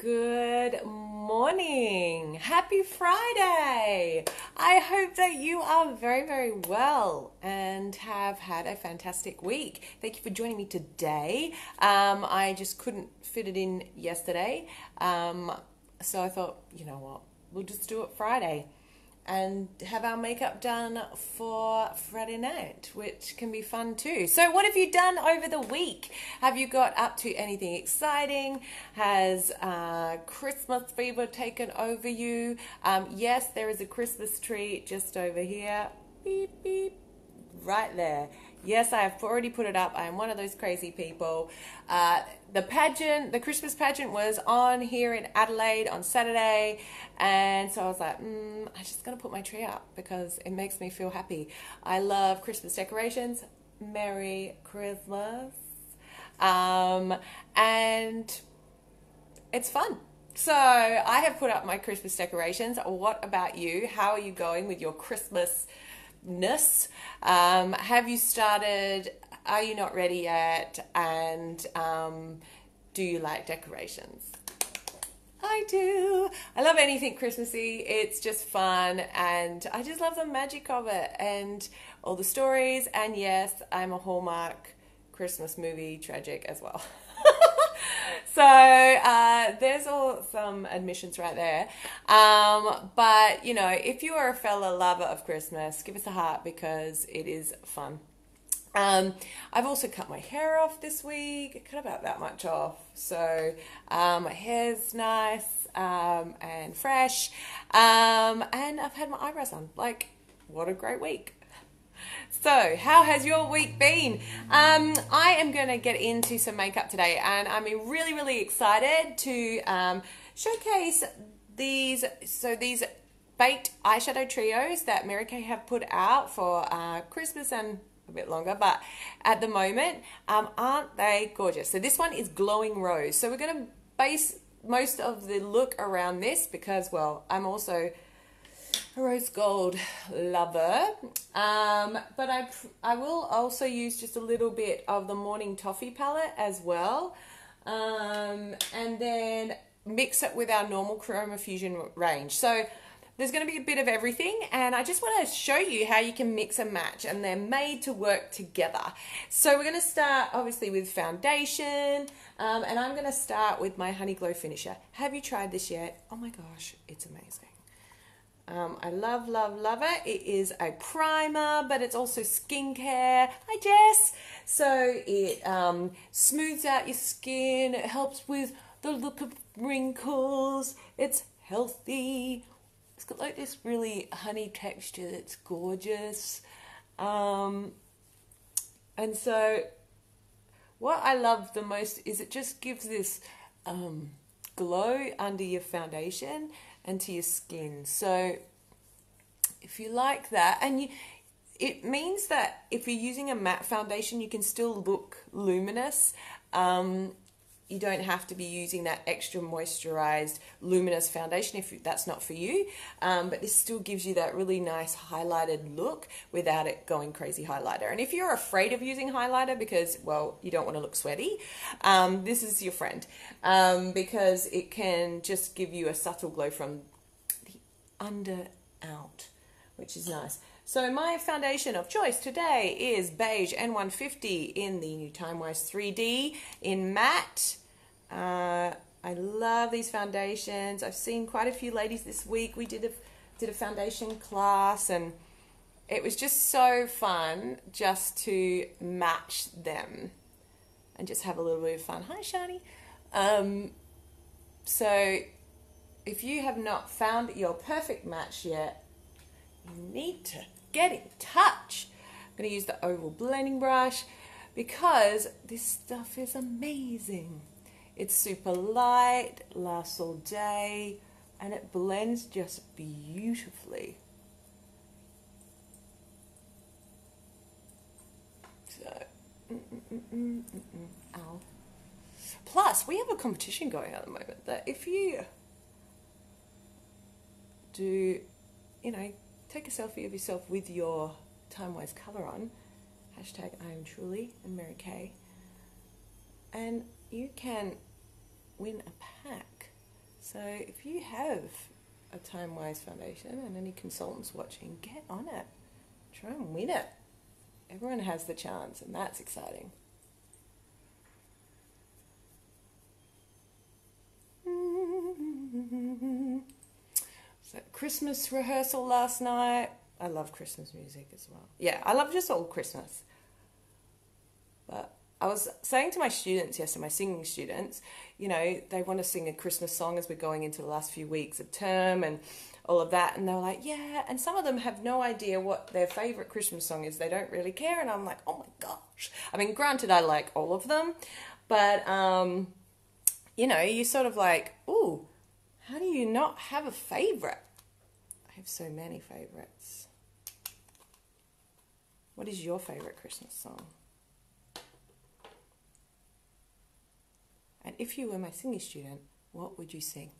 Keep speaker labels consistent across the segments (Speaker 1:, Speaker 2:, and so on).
Speaker 1: Good morning. Happy Friday. I hope that you are very, very well and have had a fantastic week. Thank you for joining me today. Um, I just couldn't fit it in yesterday. Um, so I thought, you know what, we'll just do it Friday and have our makeup done for Friday night, which can be fun too. So, what have you done over the week? Have you got up to anything exciting? Has uh, Christmas fever taken over you? Um, yes, there is a Christmas tree just over here. Beep, beep, right there. Yes, I have already put it up. I am one of those crazy people. Uh, the pageant, the Christmas pageant was on here in Adelaide on Saturday. And so I was like, mm, I'm just going to put my tree up because it makes me feel happy. I love Christmas decorations. Merry Christmas. Um, and it's fun. So I have put up my Christmas decorations. What about you? How are you going with your Christmas? Ness. Um, have you started? Are you not ready yet? And um, do you like decorations? I do. I love anything Christmassy. It's just fun, and I just love the magic of it and all the stories. And yes, I'm a Hallmark Christmas movie tragic as well. so uh, there's all some admissions right there. Um, but you know, if you are a fellow lover of Christmas, give us a heart because it is fun. Um, I've also cut my hair off this week. cut about that much off, so um, my hair's nice um, and fresh. Um, and I've had my eyebrows on. Like, what a great week! So, how has your week been? Um, I am going to get into some makeup today, and I'm really, really excited to um, showcase these. So, these baked eyeshadow trios that Mary Kay have put out for uh, Christmas and a bit longer, but at the moment, um, aren't they gorgeous? So, this one is Glowing Rose. So, we're going to base most of the look around this because, well, I'm also a rose gold lover. Um, but I, I will also use just a little bit of the Morning Toffee palette as well. Um, and then mix it with our normal Chroma Fusion range. So there's going to be a bit of everything and I just want to show you how you can mix and match and they're made to work together. So we're going to start obviously with foundation um, and I'm going to start with my Honey Glow Finisher. Have you tried this yet? Oh my gosh, it's amazing. Um, I love, love, love it. It is a primer, but it's also skincare. Hi, Jess. So it um, smooths out your skin. It helps with the look of wrinkles. It's healthy. It's got like this really honey texture that's gorgeous. Um, and so what I love the most is it just gives this um, glow under your foundation and to your skin. So if you like that, and you, it means that if you're using a matte foundation, you can still look luminous. Um, you don't have to be using that extra moisturized luminous foundation if that's not for you. Um, but this still gives you that really nice highlighted look without it going crazy highlighter. And if you're afraid of using highlighter because well you don't want to look sweaty um, this is your friend. Um, because it can just give you a subtle glow from the under out which is nice. So my foundation of choice today is beige N150 in the new Timewise 3D in matte. Uh, I love these foundations. I've seen quite a few ladies this week. We did a did a foundation class and it was just so fun just to match them and just have a little bit of fun. Hi, Shani. Um, so if you have not found your perfect match yet, you need to get in touch. I'm going to use the oval blending brush because this stuff is amazing. It's super light, lasts all day, and it blends just beautifully. So, mm, mm, mm, Plus, we have a competition going on at the moment that if you do, you know, take a selfie of yourself with your Timewise colour on, hashtag I am truly and Mary Kay, and you can win a pack So if you have a Time Wise foundation and any consultants watching, get on it. Try and win it. Everyone has the chance, and that's exciting. So Christmas rehearsal last night. I love Christmas music as well. Yeah, I love just all Christmas. But I was saying to my students yesterday, my singing students, you know, they want to sing a Christmas song as we're going into the last few weeks of term and all of that. And they're like, yeah. And some of them have no idea what their favorite Christmas song is. They don't really care. And I'm like, oh my gosh. I mean, granted, I like all of them, but, um, you know, you sort of like, ooh, how do you not have a favorite? I have so many favorites. What is your favorite Christmas song? And if you were my singing student, what would you sing?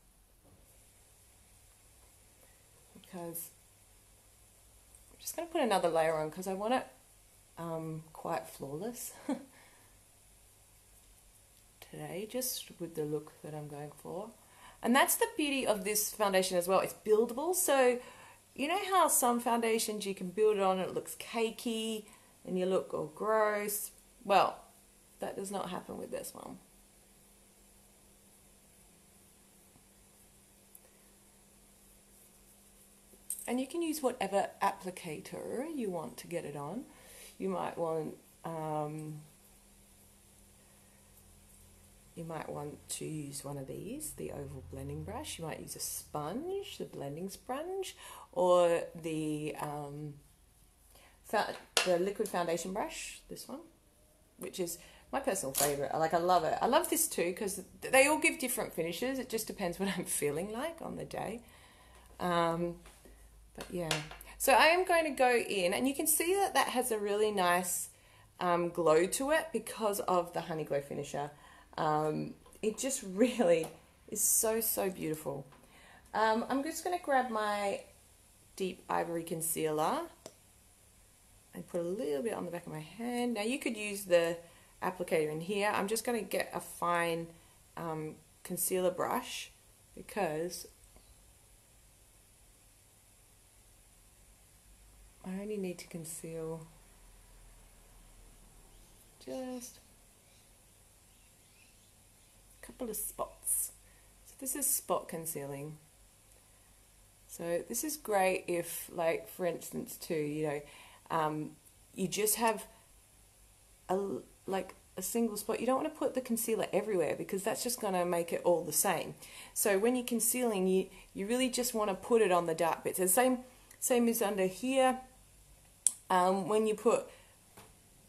Speaker 1: Because I'm just going to put another layer on because I want it um, quite flawless today, just with the look that I'm going for. And that's the beauty of this foundation as well. It's buildable. So, you know how some foundations you can build it on and it looks cakey and you look all gross? Well, that does not happen with this one. And you can use whatever applicator you want to get it on. You might want um, you might want to use one of these, the oval blending brush. You might use a sponge, the blending sponge, or the um, the liquid foundation brush, this one, which is my personal favorite. Like I love it. I love this too because they all give different finishes. It just depends what I'm feeling like on the day. Um, but yeah, so I am going to go in, and you can see that that has a really nice um, glow to it because of the Honey Glow finisher. Um, it just really is so, so beautiful. Um, I'm just going to grab my Deep Ivory Concealer and put a little bit on the back of my hand. Now you could use the applicator in here. I'm just going to get a fine um, concealer brush because I only need to conceal just a couple of spots. So this is spot concealing. So this is great if, like, for instance, too, you know, um, you just have a like a single spot. You don't want to put the concealer everywhere because that's just going to make it all the same. So when you're concealing, you you really just want to put it on the dark bits. The same same as under here. Um, when you put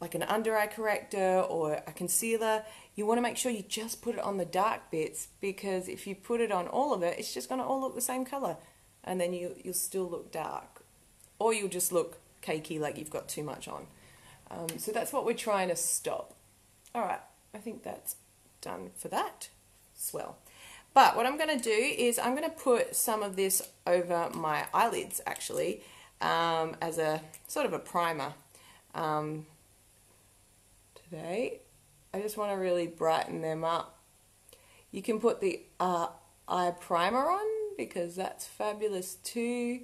Speaker 1: like an under eye corrector or a concealer, you want to make sure you just put it on the dark bits because if you put it on all of it, it's just going to all look the same color and then you, you'll still look dark or you'll just look cakey like you've got too much on. Um, so that's what we're trying to stop. All right, I think that's done for that. Swell. But what I'm going to do is I'm going to put some of this over my eyelids actually um, as a sort of a primer um, today. I just want to really brighten them up. You can put the uh, eye primer on because that's fabulous too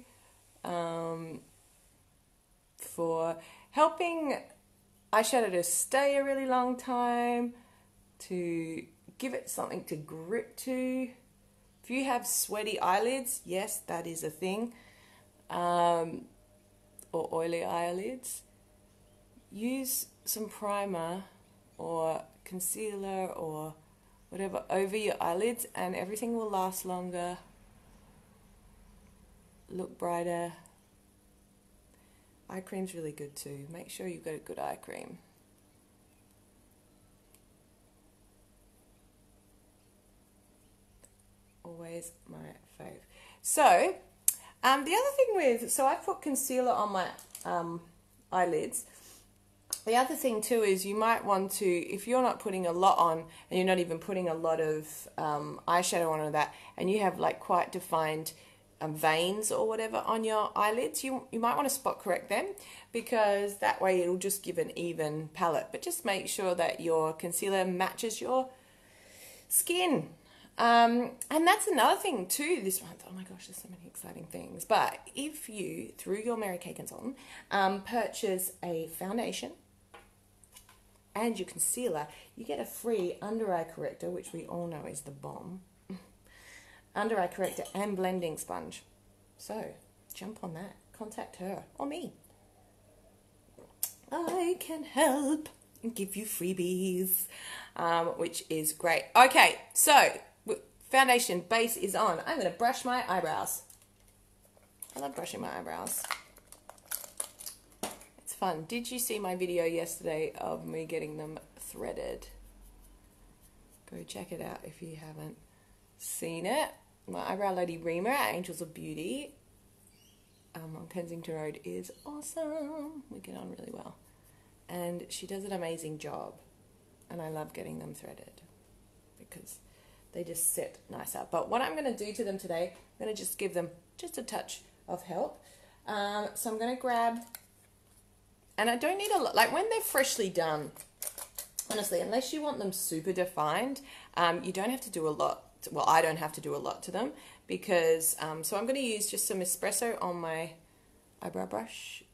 Speaker 1: um, for helping eyeshadow to stay a really long time, to give it something to grip to. If you have sweaty eyelids, yes, that is a thing um, or oily eyelids, use some primer or concealer or whatever over your eyelids and everything will last longer, look brighter. Eye cream's really good too. Make sure you've got a good eye cream. Always my fave. So, um, the other thing with, so I put concealer on my um, eyelids. The other thing too is you might want to, if you're not putting a lot on and you're not even putting a lot of um, eyeshadow on or that, and you have like quite defined um, veins or whatever on your eyelids, you, you might want to spot correct them because that way it'll just give an even palette. But just make sure that your concealer matches your skin Um, and that's another thing too this month. Oh my gosh, there's so many exciting things. But if you, through your Mary Kay consultant, um, purchase a foundation and your concealer, you get a free under eye corrector, which we all know is the bomb. under eye corrector and blending sponge. So jump on that. Contact her or me. I can help and give you freebies, um, which is great. Okay, so foundation base is on. I'm going to brush my eyebrows. I love brushing my eyebrows. It's fun. Did you see my video yesterday of me getting them threaded? Go check it out if you haven't seen it. My eyebrow lady Rima at Angels of Beauty um, on Kensington Road is awesome. We get on really well. And she does an amazing job. And I love getting them threaded because they just sit nicer. But what I'm going to do to them today, I'm going to just give them just a touch of help. Um, so I'm going to grab, and I don't need a lot, like when they're freshly done, honestly, unless you want them super defined, um, you don't have to do a lot. Well, I don't have to do a lot to them because, um, so I'm going to use just some espresso on my eyebrow brush.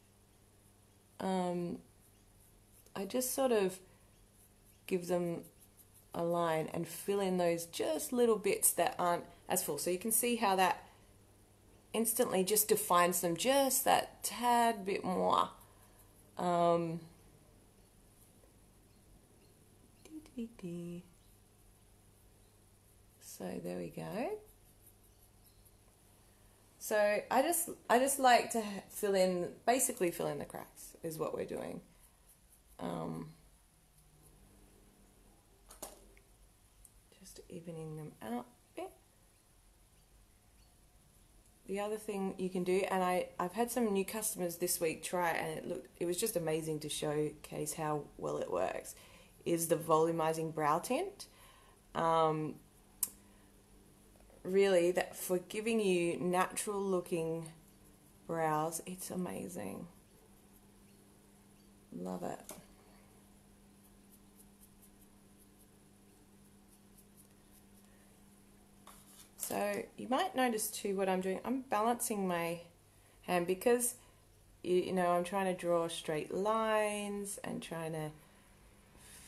Speaker 1: Um, I just sort of give them a line and fill in those just little bits that aren't as full. So you can see how that instantly just defines them just that tad bit more. Um, so there we go. So I just I just like to fill in basically fill in the cracks is what we're doing. Um, evening them out a bit. The other thing you can do, and I, I've had some new customers this week try it, and it looked it was just amazing to showcase how well it works, is the volumizing brow tint. Um, really, that for giving you natural looking brows, it's amazing. Love it. So you might notice too what I'm doing. I'm balancing my hand because you know I'm trying to draw straight lines and trying to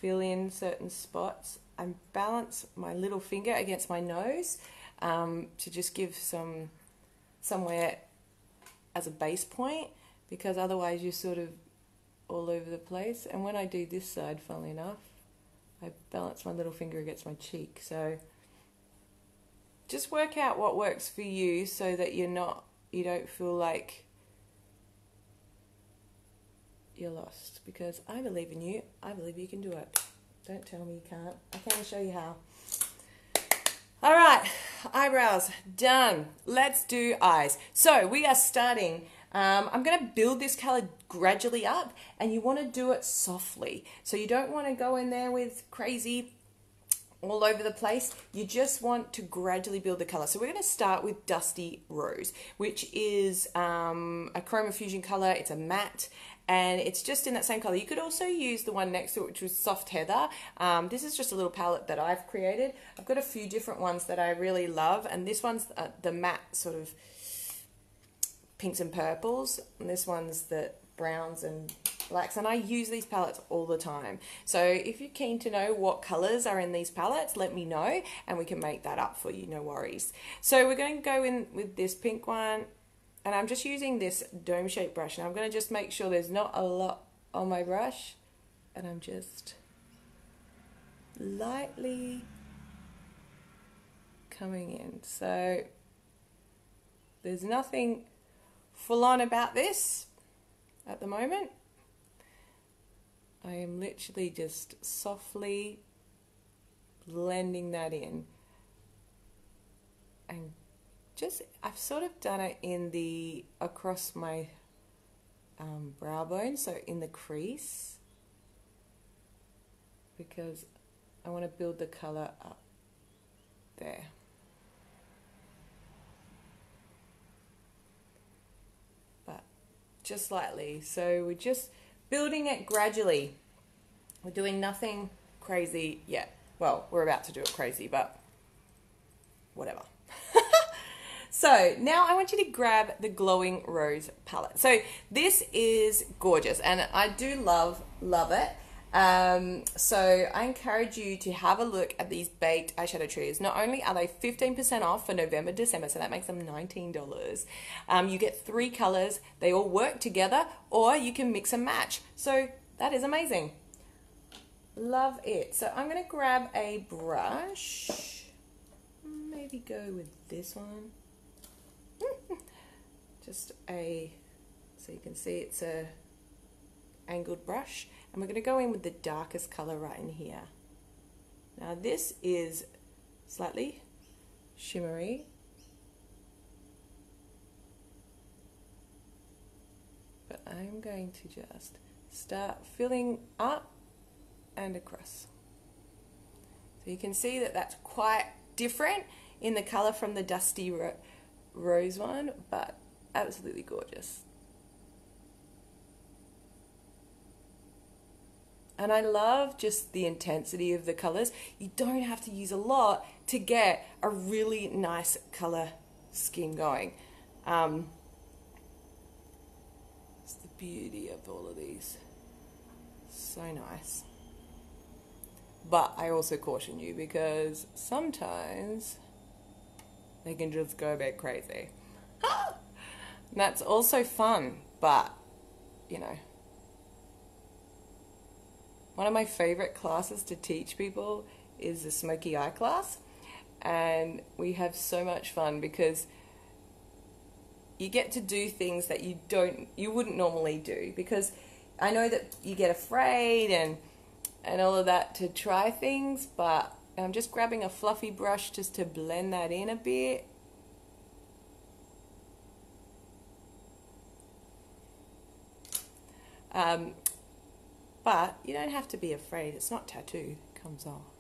Speaker 1: fill in certain spots. I balance my little finger against my nose um, to just give some somewhere as a base point because otherwise you're sort of all over the place. And when I do this side, funnily enough, I balance my little finger against my cheek. So just work out what works for you so that you're not you don't feel like you're lost because I believe in you. I believe you can do it. Don't tell me you can't. I can show you how. All right, eyebrows done. Let's do eyes. So we are starting. Um, I'm going to build this color gradually up, and you want to do it softly. So you don't want to go in there with crazy all over the place. You just want to gradually build the color. So we're going to start with Dusty Rose, which is um, a Chroma Fusion color. It's a matte and it's just in that same color. You could also use the one next to it, which was Soft Heather. Um, this is just a little palette that I've created. I've got a few different ones that I really love, and this one's uh, the matte sort of pinks and purples, and this one's the browns and blacks and I use these palettes all the time. So if you're keen to know what colors are in these palettes, let me know and we can make that up for you, no worries. So we're going to go in with this pink one and I'm just using this dome shaped brush and I'm going to just make sure there's not a lot on my brush and I'm just lightly coming in. So there's nothing full on about this at the moment. I am literally just softly blending that in. And just, I've sort of done it in the, across my um, brow bone, so in the crease, because I want to build the color up there. But just slightly. So we just, building it gradually. We're doing nothing crazy yet. Well, we're about to do it crazy, but whatever. so now I want you to grab the Glowing Rose palette. So this is gorgeous and I do love, love it. Um, so I encourage you to have a look at these baked eyeshadow trios. Not only are they 15% off for November, December, so that makes them $19. Um, you get three colors. They all work together or you can mix and match. So that is amazing. Love it. So I'm going to grab a brush. Maybe go with this one. Just a, so you can see it's a angled brush. And we're going to go in with the darkest color right in here. Now this is slightly shimmery. But I'm going to just start filling up and across. So you can see that that's quite different in the color from the dusty ro rose one, but absolutely gorgeous. And I love just the intensity of the colors. You don't have to use a lot to get a really nice color scheme going. Um, it's the beauty of all of these. So nice. But I also caution you because sometimes they can just go a bit crazy. that's also fun, but you know. One of my favorite classes to teach people is the smoky eye class. And we have so much fun because you get to do things that you don't you wouldn't normally do because I know that you get afraid and and all of that to try things, but I'm just grabbing a fluffy brush just to blend that in a bit. Um, but you don't have to be afraid. It's not tattoo. It comes off.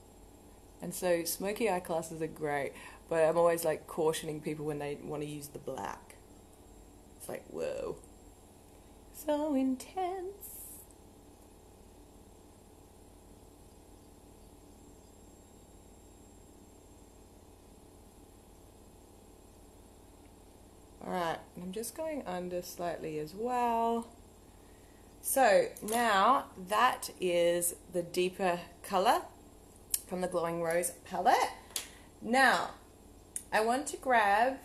Speaker 1: And so smoky eye classes are great, but I'm always like cautioning people when they want to use the black. It's like, whoa. So intense. Alright, I'm just going under slightly as well. So now that is the deeper color from the Glowing Rose palette. Now, I want to grab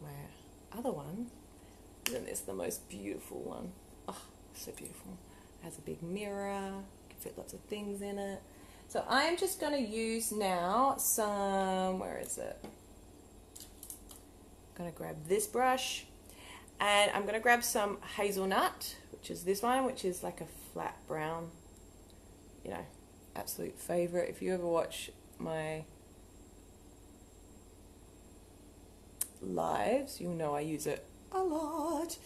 Speaker 1: my other one. Isn't this the most beautiful one? Oh, so beautiful. It has a big mirror, can fit lots of things in it. So I'm just going to use now some, where is it? I'm going to grab this brush and I'm going to grab some hazelnut, which is this one, which is like a flat brown, you know, absolute favorite. If you ever watch my lives, you'll know I use it a lot.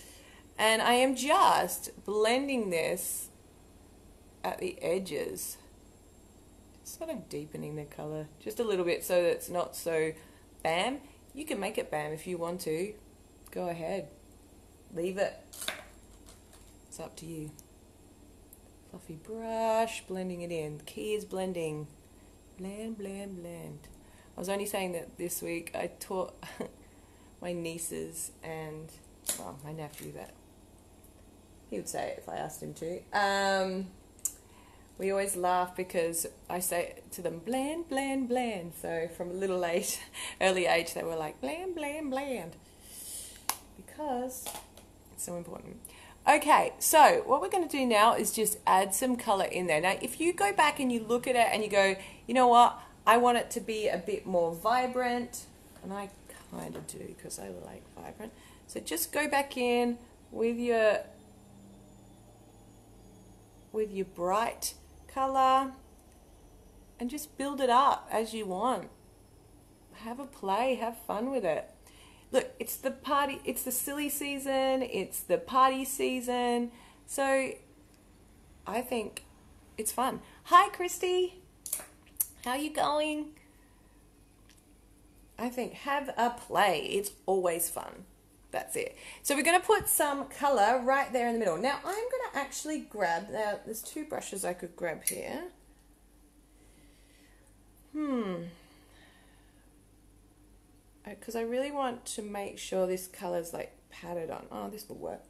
Speaker 1: And I am just blending this at the edges, Just sort of deepening the color just a little bit so that it's not so bam. You can make it bam if you want to. Go ahead. Leave it. It's up to you. Fluffy brush, blending it in. The key is blending. Blend, blend, blend. I was only saying that this week I taught my nieces and, well, my nephew that he would say it if I asked him to. Um, we always laugh because I say to them, bland, bland, bland. So from a little age, early age, they were like, bland, bland, bland. Because so important. Okay, so what we're going to do now is just add some color in there. Now, if you go back and you look at it and you go, you know what, I want it to be a bit more vibrant, and I kind of do because I like vibrant. So just go back in with your with your bright color and just build it up as you want. Have a play, have fun with it. Look, it's the party, it's the silly season, it's the party season. So I think it's fun. Hi, Christy. How are you going? I think have a play. It's always fun. That's it. So we're going to put some colour right there in the middle. Now I'm going to actually grab, now there's two brushes I could grab here. Hmm. Because I really want to make sure this color's like patted on. Oh, this will work.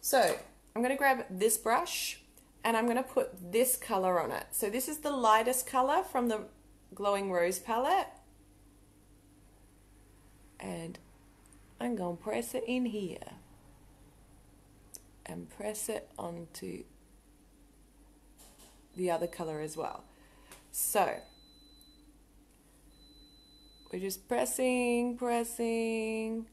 Speaker 1: So I'm going to grab this brush and I'm going to put this color on it. So this is the lightest color from the Glowing Rose palette. And I'm going to press it in here and press it onto the other color as well. So we're just pressing, pressing.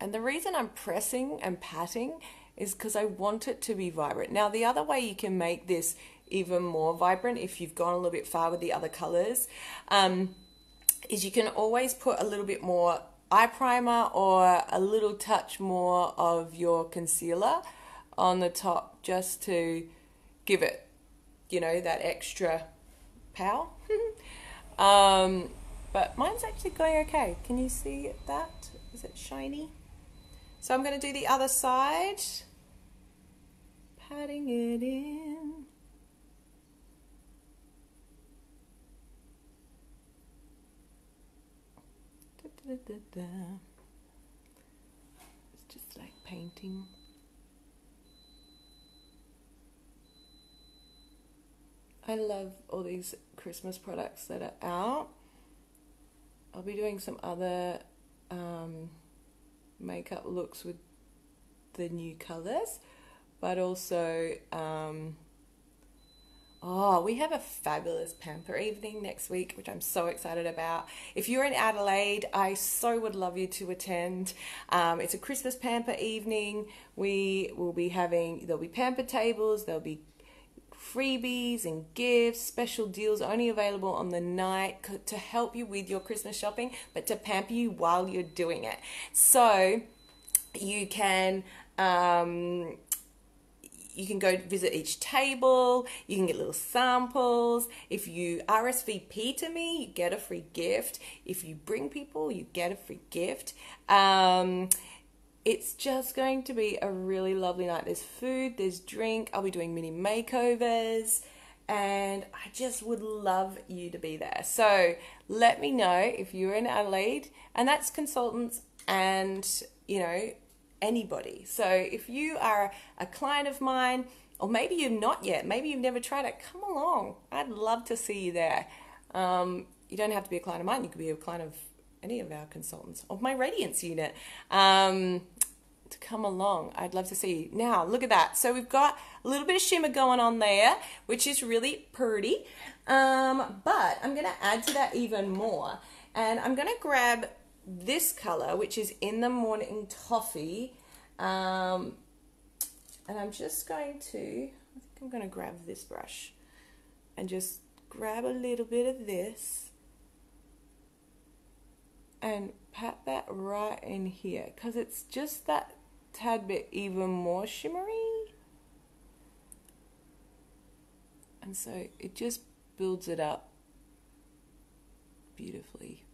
Speaker 1: And the reason I'm pressing and patting is because I want it to be vibrant. Now, the other way you can make this even more vibrant if you've gone a little bit far with the other colors um, is you can always put a little bit more eye primer or a little touch more of your concealer on the top just to give it you know, that extra power. um, but mine's actually going okay. Can you see that? Is it shiny? So I'm going to do the other side. Patting it in. Da, da, da, it's just like painting. I love all these Christmas products that are out. I'll be doing some other um, makeup looks with the new colors, but also, um, oh, we have a fabulous pamper evening next week, which I'm so excited about. If you're in Adelaide, I so would love you to attend. Um, it's a Christmas pamper evening. We will be having, there'll be pamper tables, there'll be freebies and gifts, special deals only available on the night to help you with your Christmas shopping, but to pamper you while you're doing it. So you can. Um, you can go visit each table, you can get little samples. If you RSVP to me, you get a free gift. If you bring people, you get a free gift. Um, it's just going to be a really lovely night. There's food, there's drink, I'll be doing mini makeovers, and I just would love you to be there. So let me know if you're in Adelaide, and that's consultants and, you know, anybody. So if you are a client of mine, or maybe you've not yet, maybe you've never tried it, come along. I'd love to see you there. Um, you don't have to be a client of mine, you could be a client of any of our consultants of my Radiance unit um, to come along. I'd love to see you. Now, look at that. So we've got a little bit of shimmer going on there, which is really pretty. Um, but I'm going to add to that even more. And I'm going to grab this color, which is in the morning toffee. Um, and I'm just going to, I think I'm going to grab this brush and just grab a little bit of this and pat that right in here because it's just that tad bit even more shimmery. And so it just builds it up beautifully.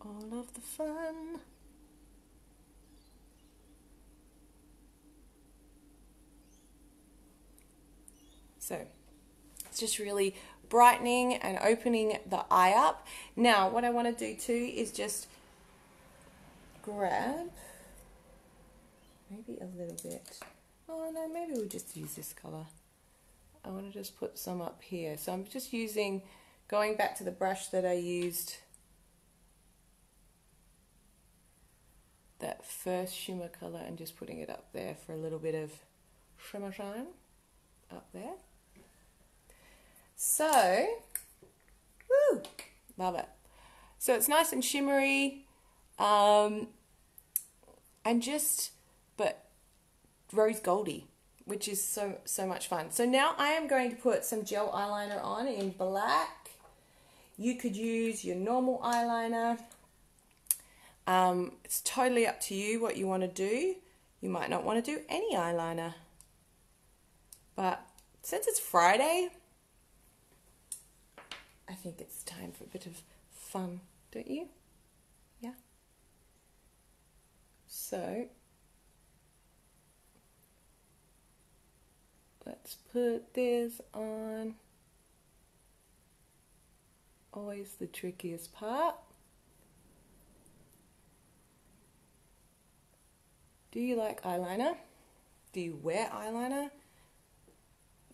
Speaker 1: All of the fun. So it's just really brightening and opening the eye up. Now, what I want to do too is just grab maybe a little bit. Oh no, maybe we'll just use this color. I want to just put some up here. So I'm just using, going back to the brush that I used that first shimmer color and just putting it up there for a little bit of shimmer shine up there. So, woo, love it. So it's nice and shimmery, um, and just, but rose goldy, which is so, so much fun. So now I am going to put some gel eyeliner on in black. You could use your normal eyeliner. Um, it's totally up to you what you want to do. You might not want to do any eyeliner. But since it's Friday, I think it's time for a bit of fun, don't you? Yeah. So, let's put this on. Always the trickiest part. Do you like eyeliner? Do you wear eyeliner?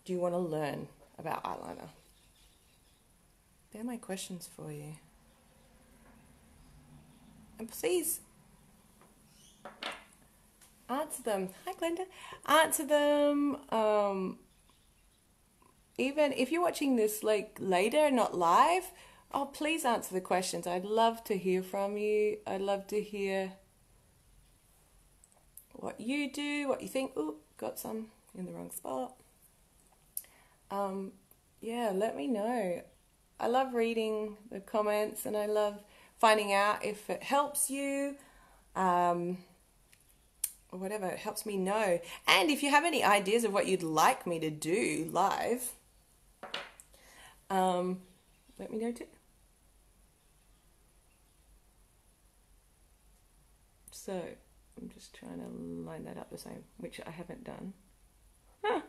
Speaker 1: Do you want to learn about eyeliner? They're my questions for you. And please answer them. Hi, Glenda. Answer them. Um, even if you're watching this like later, not live, oh, please answer the questions. I'd love to hear from you. I'd love to hear what you do, what you think. Ooh, got some in the wrong spot. Um, yeah, let me know. I love reading the comments and I love finding out if it helps you. Um, or whatever, it helps me know. And if you have any ideas of what you'd like me to do live, um, let me know too. So I'm just trying to line that up the same, which I haven't done. oh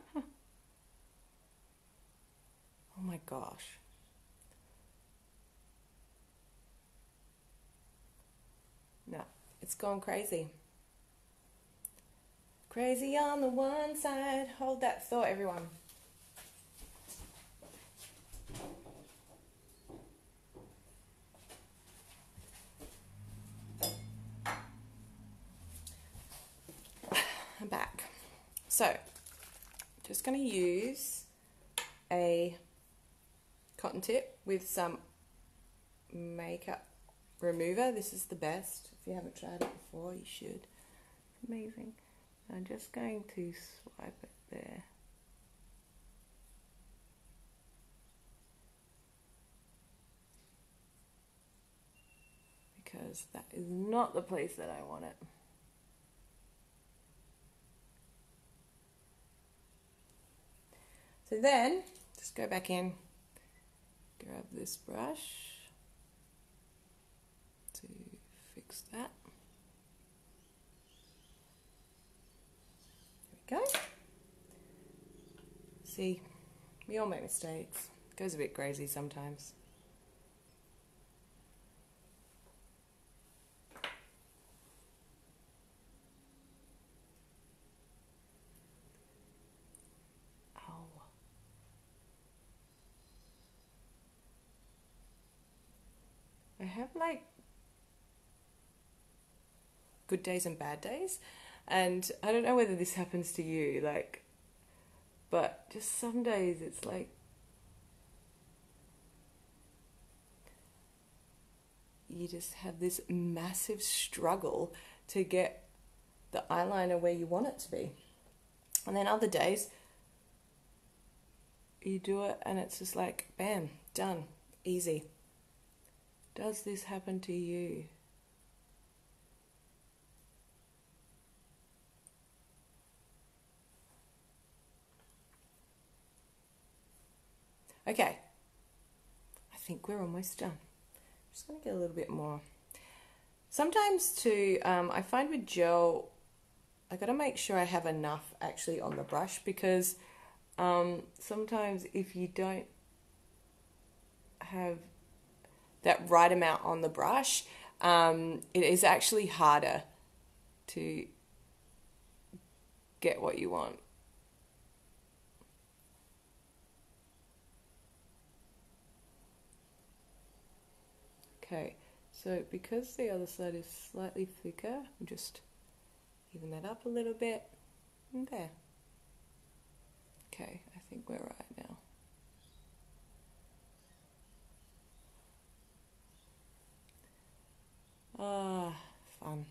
Speaker 1: my gosh. No, it's gone crazy. Crazy on the one side. Hold that thought, everyone. I'm back. So, just going to use a cotton tip with some makeup remover. This is the best. If you haven't tried it before, you should. It's amazing. I'm just going to swipe it there. Because that is not the place that I want it. So then, just go back in, grab this brush fix that. go. See, we all make mistakes. It goes a bit crazy sometimes. I have like good days and bad days. And I don't know whether this happens to you, like, but just some days it's like you just have this massive struggle to get the eyeliner where you want it to be. And then other days you do it and it's just like, bam, done, easy. Does this happen to you? Okay, I think we're almost done. I'm just going to get a little bit more. Sometimes too, um, I find with gel, I got to make sure I have enough actually on the brush because um, sometimes if you don't have that right amount on the brush, um, it is actually harder to get what you want. Okay, so because the other side is slightly thicker, I'm just even that up a little bit. And there. Okay, I think we're right now. Ah, fun.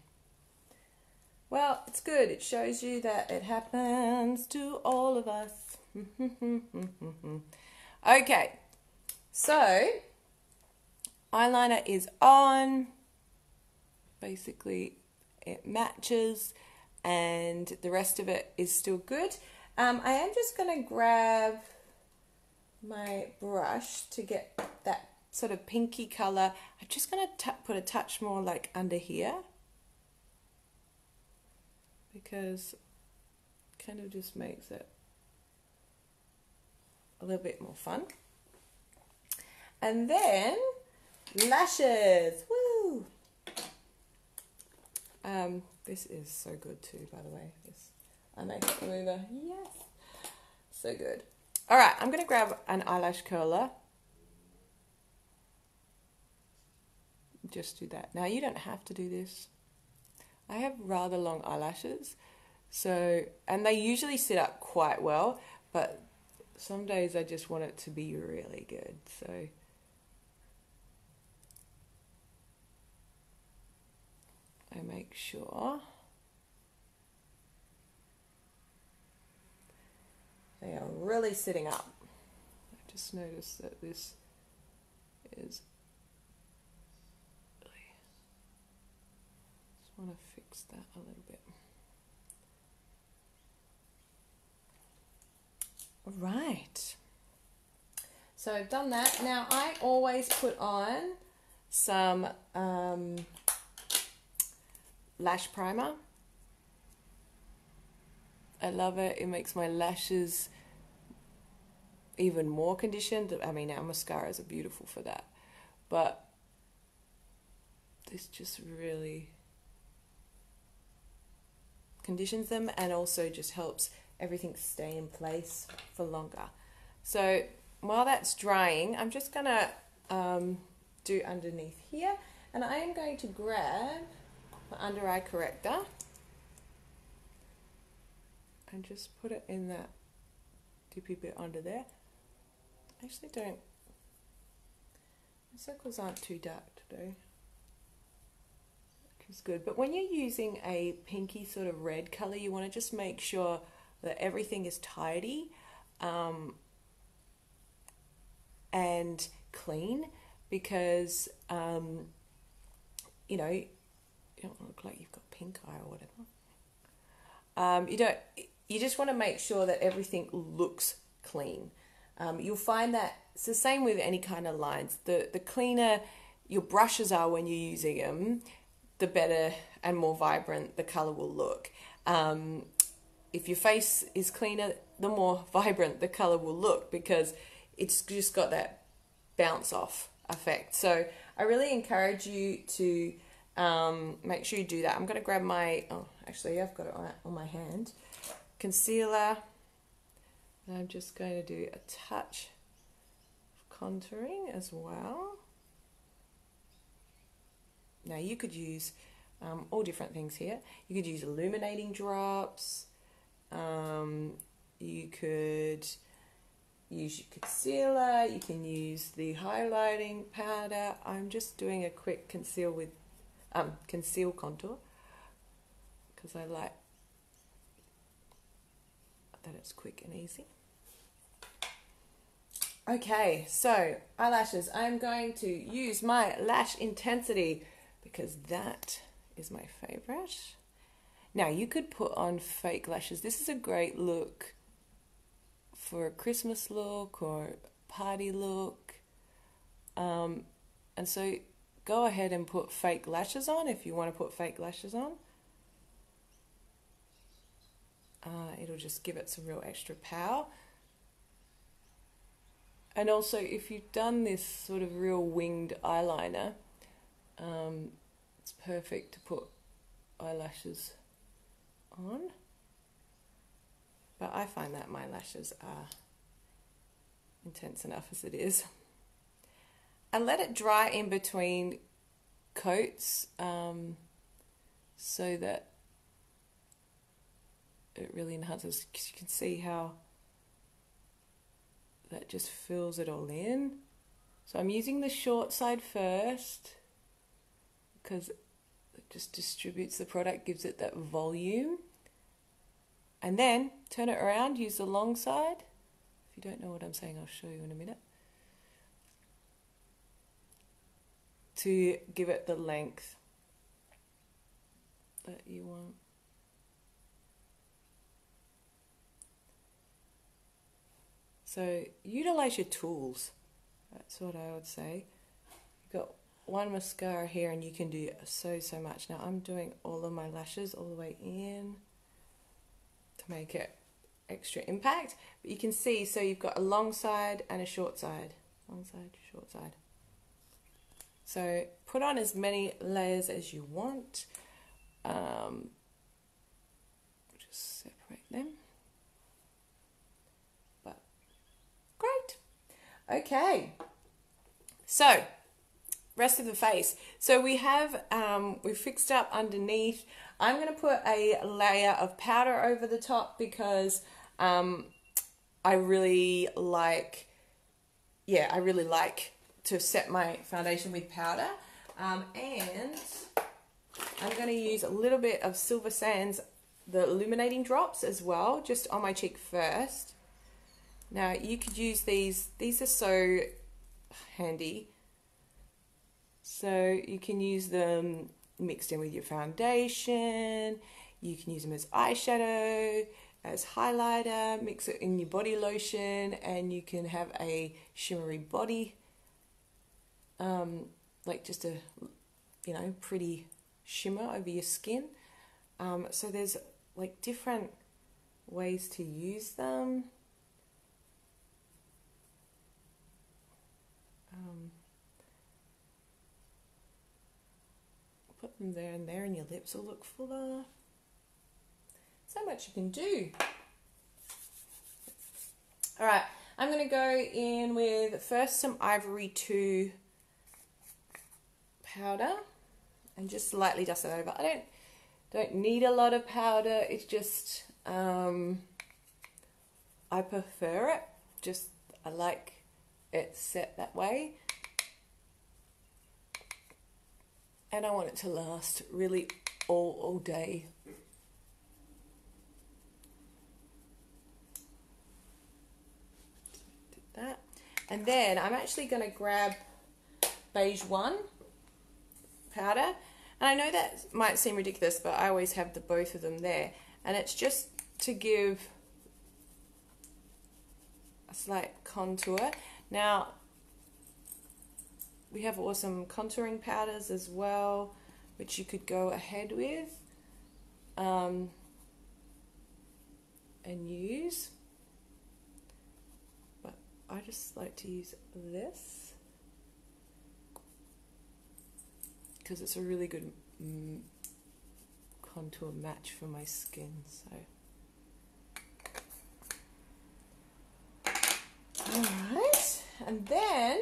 Speaker 1: Well, it's good. It shows you that it happens to all of us. okay, so eyeliner is on. Basically, it matches, and the rest of it is still good. Um, I am just going to grab my brush to get that sort of pinky color. I'm just going to put a touch more like under here because kind of just makes it a little bit more fun. And then lashes. Woo! Um, this is so good too, by the way. This eye makeup remover. Yes. So good. All right, I'm going to grab an eyelash curler. Just do that. Now, you don't have to do this. I have rather long eyelashes, so, and they usually sit up quite well, but some days I just want it to be really good. So, I make sure they are really sitting up. I just noticed that this is just want to fix that a little bit. Right. So I've done that. Now I always put on some um, lash primer. I love it. It makes my lashes even more conditioned. I mean, our mascaras are beautiful for that. But this just really conditions them and also just helps everything stay in place for longer. So while that's drying, I'm just gonna um, do underneath here and I am going to grab my under eye corrector and just put it in that dippy bit under there. I actually don't, the circles aren't too dark today, which is good. But when you're using a pinky sort of red color, you want to just make sure that everything is tidy um, and clean because, um, you know, you don't look like you've got pink eye or whatever. Um, you don't you just want to make sure that everything looks clean. Um, you'll find that it's the same with any kind of lines. The the cleaner your brushes are when you're using them, the better and more vibrant the color will look. Um, if your face is cleaner, the more vibrant the color will look because it's just got that bounce off effect. So I really encourage you to um, make sure you do that. I'm going to grab my, oh, actually, I've got it on, on my hand concealer. And I'm just going to do a touch of contouring as well. Now you could use um, all different things here. You could use illuminating drops. Um, you could use your concealer. You can use the highlighting powder. I'm just doing a quick conceal with um, conceal contour because I like that it's quick and easy. Okay, so eyelashes. I'm going to use my lash intensity because that is my favorite. Now, you could put on fake lashes. This is a great look for a Christmas look or party look. Um, and so go ahead and put fake lashes on if you want to put fake lashes on. Uh, it'll just give it some real extra power. And also, if you've done this sort of real winged eyeliner, um, it's perfect to put eyelashes on. But I find that my lashes are intense enough as it is. And let it dry in between coats um, so that it really enhances because you can see how that just fills it all in. So I'm using the short side first because it just distributes the product, gives it that volume. And then turn it around, use the long side. If you don't know what I'm saying, I'll show you in a minute. To give it the length that you want. So utilize your tools. That's what I would say. You've got one mascara here and you can do so, so much. Now I'm doing all of my lashes all the way in to make it extra impact. But you can see, so you've got a long side and a short side. Long side, short side. So put on as many layers as you want. Um, just separate them. But great. Okay. So rest of the face. So we have um, we've fixed up underneath. I'm going to put a layer of powder over the top because um, I really like, yeah, I really like to set my foundation with powder. Um, and I'm going to use a little bit of Silver Sands, the illuminating drops as well, just on my cheek first. Now you could use these, these are so handy. So you can use them mixed in with your foundation. You can use them as eyeshadow, as highlighter, mix it in your body lotion, and you can have a shimmery body, um, like just a, you know, pretty shimmer over your skin. Um, so there's like different ways to use them. Um, put them there and there, and your lips will look fuller. So much you can do. All right, I'm going to go in with first some Ivory 2 powder and just lightly dust it over. I don't don't need a lot of powder. It's just um, I prefer it. Just I like it set that way. and I want it to last really all, all day. Did that. And then I'm actually going to grab beige one powder. And I know that might seem ridiculous, but I always have the both of them there. And it's just to give a slight contour. Now, we have awesome contouring powders as well, which you could go ahead with um, and use. But I just like to use this because it's a really good mm, contour match for my skin. So. Alright, and then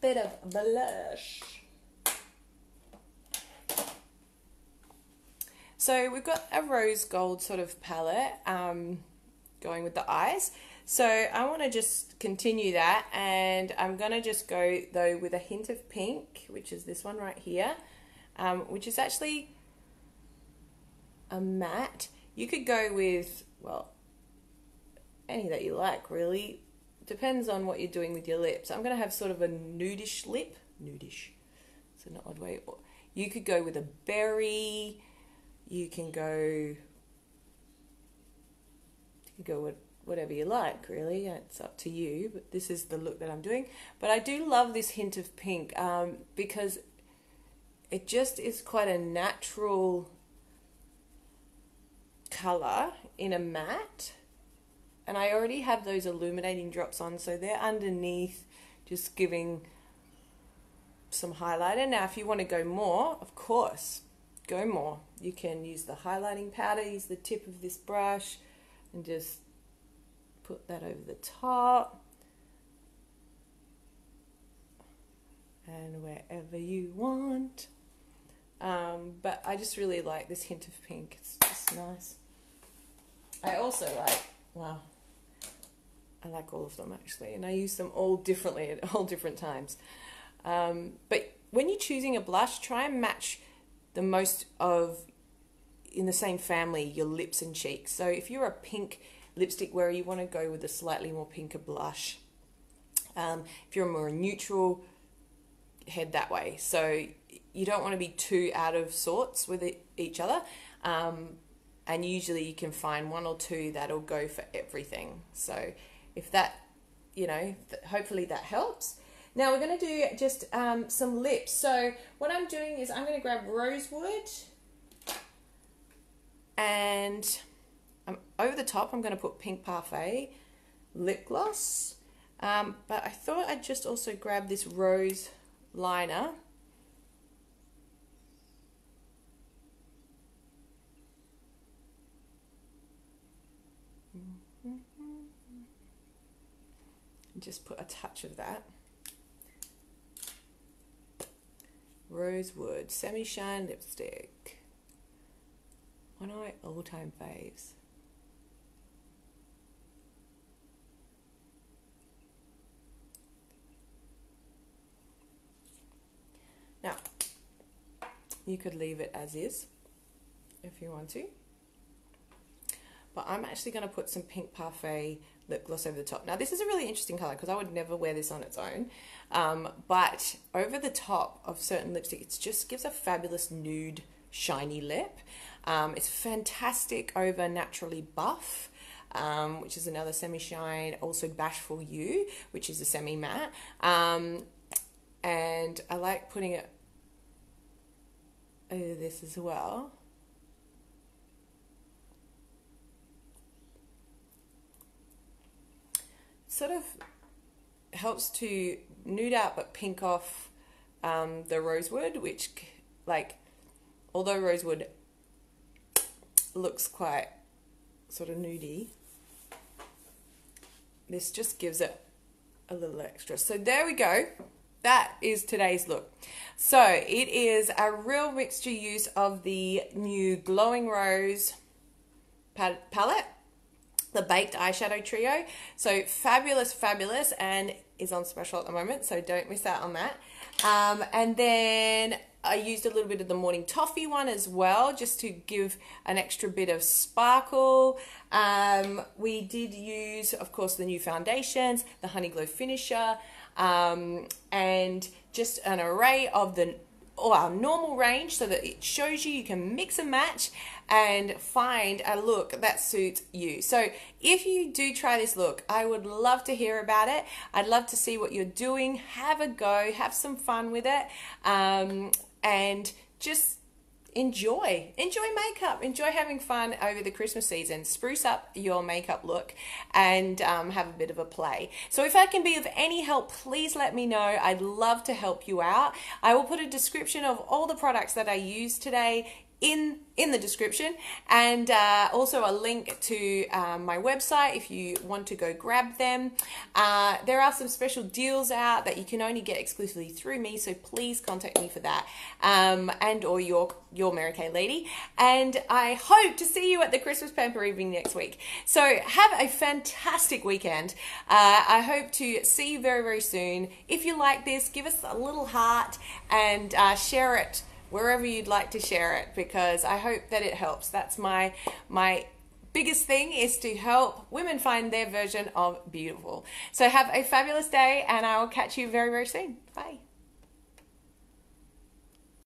Speaker 1: bit of blush. So we've got a rose gold sort of palette um, going with the eyes. So I want to just continue that and I'm going to just go though with a hint of pink, which is this one right here, um, which is actually a matte. You could go with, well, any that you like really depends on what you're doing with your lips. I'm going to have sort of a nudish lip. Nudish. It's an odd way. You could go with a berry. You can go. You can go with whatever you like, really. It's up to you. But this is the look that I'm doing. But I do love this hint of pink um, because it just is quite a natural color in a matte and I already have those illuminating drops on so they're underneath just giving some highlighter now if you want to go more of course go more you can use the highlighting powder use the tip of this brush and just put that over the top. And wherever you want. Um, but I just really like this hint of pink. It's just nice. I also like wow I like all of them actually, and I use them all differently at all different times. Um, but when you're choosing a blush, try and match the most of in the same family your lips and cheeks. So if you're a pink lipstick wearer, you want to go with a slightly more pinker blush. Um, if you're more neutral, head that way. So you don't want to be too out of sorts with it, each other. Um, and usually you can find one or two that'll go for everything. So if that, you know, hopefully that helps. Now we're going to do just um, some lips. So what I'm doing is I'm going to grab rosewood and um, over the top, I'm going to put Pink Parfait lip gloss. Um, but I thought I'd just also grab this rose liner. And just put a touch of that. Rosewood Semi Shine Lipstick. One of my all time faves. Now, you could leave it as is if you want to. But I'm actually going to put some Pink Parfait lip gloss over the top. Now, this is a really interesting color because I would never wear this on its own. Um, but over the top of certain lipstick, it just gives a fabulous nude, shiny lip. Um, it's fantastic over Naturally Buff. Um, which is another semi shine, also Bashful You, which is a semi matte. Um, and I like putting it over this as well. Sort of helps to nude out but pink off um, the rosewood, which, like, although rosewood looks quite sort of nudie, this just gives it a little extra. So there we go. That is today's look. So it is a real mixture use of the new Glowing Rose palette, the Baked Eyeshadow Trio. So fabulous, fabulous, and is on special at the moment, so don't miss out on that. Um, and then I used a little bit of the Morning Toffee one as well, just to give an extra bit of sparkle. Um, we did use, of course, the new foundations, the Honey Glow Finisher, um, and just an array of the or our normal range so that it shows you you can mix and match and find a look that suits you. So if you do try this look, I would love to hear about it. I'd love to see what you're doing. Have a go, have some fun with it, um, and just enjoy. Enjoy makeup. Enjoy having fun over the christmas season. Spruce up your makeup look and um, have a bit of a play. So if i can be of any help please let me know. I'd love to help you out. I will put a description of all the products that i use today in in the description. And uh, also a link to um, my website if you want to go grab them. Uh, there are some special deals out that you can only get exclusively through me so please contact me for that. Um, and or your your Mary Kay lady. And I hope to see you at the Christmas pamper evening next week. So have a fantastic weekend. Uh, I hope to see you very very soon. If you like this give us a little heart and uh, share it wherever you'd like to share it because I hope that it helps. That's my my biggest thing is to help women find their version of beautiful. So have a fabulous day and I will catch you very very soon. Bye.